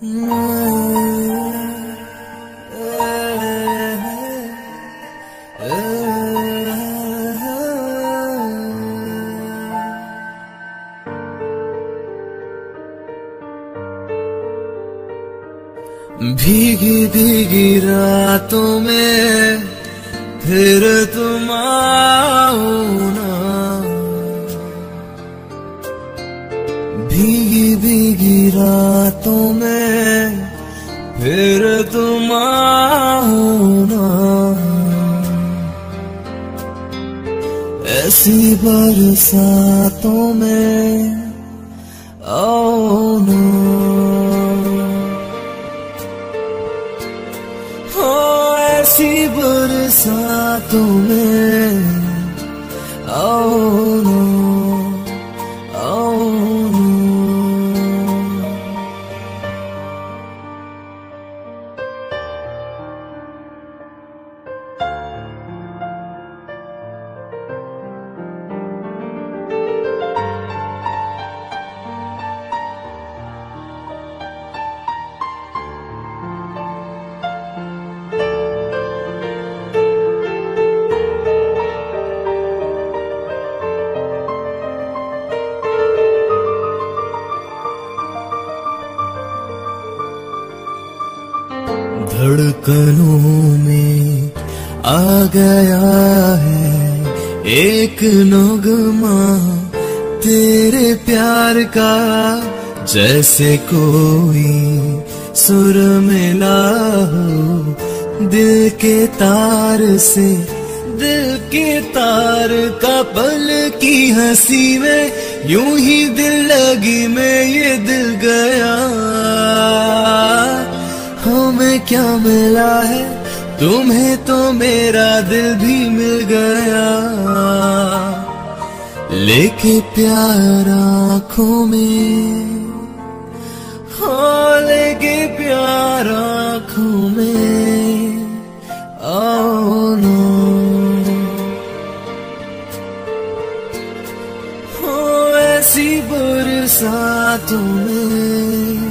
भीगी भीगी रातों में फिर तुम आओ ना। भीगी भीगी रातों में फिर तुम आओ ऐसी बरसातों में आओ हो ऐसी बरसातों में धड़कनों में आ गया है एक नगमा तेरे प्यार का जैसे कोई सुर मिला हो दिल के तार से, दिल के तार का पल की हँसी में यूँ ही दिल लगी में ये दिल गया। तुम्हें क्या मिला है? तुम्हें तो मेरा दिल भी मिल गया। लेके प्यार आँखों में। हाँ लेके प्यार आँखों में। आओ ना। हो, ऐसी बरसातों में।